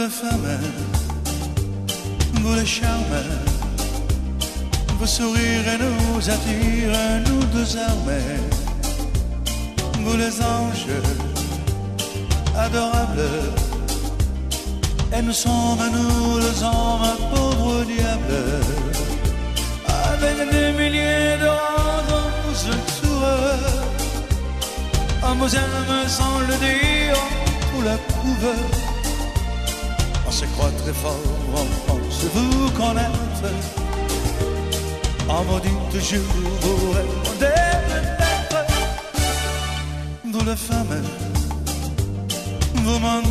Vuole fame, vuole charme, vos sourires et nous attirent, nous deux armés. Vous les anges adorables, et nous sommes nous les hommes pauvres diables, avec des milliers de rangs nous entourent. On vous aime sans le dire, on vous la prouve. On se croit très fort en France, vous connaître. En maudit toujours vous répondez peut-être. Vous la femme, vous m'en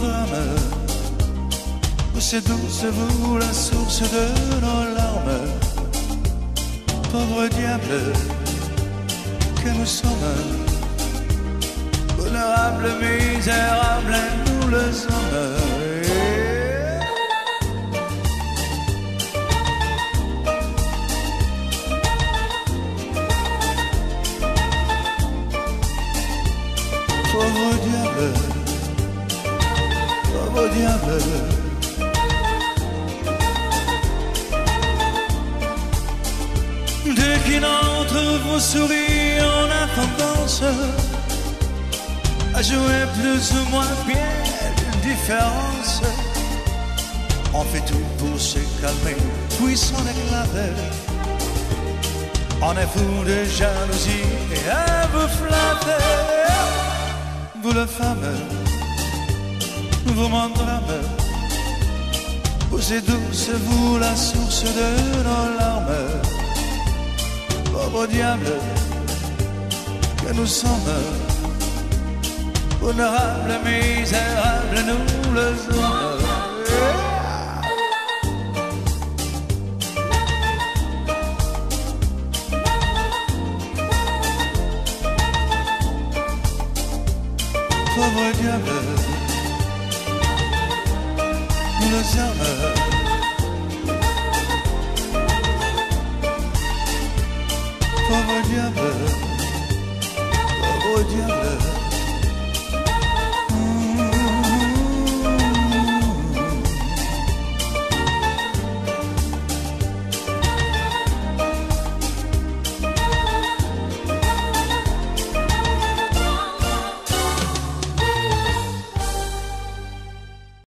c'est douce, vous la source de nos larmes. Pauvre diable que nous sommes, vulnérables, misérables, Pauvre diable, diable. Dès qu'il entre vos souris en attendance à jouer plus ou moins bien différence. On fait tout pour se calmer, puis s'en éclater. On est fou de jalousie et à vous flatter. La femme, vous mon drame. Vous êtes douce, vous la source de nos larmes pauvre diable que nous sommes, vulnérables, misérables, nous le sommes. powiedziemy Leziamy Powiedziemy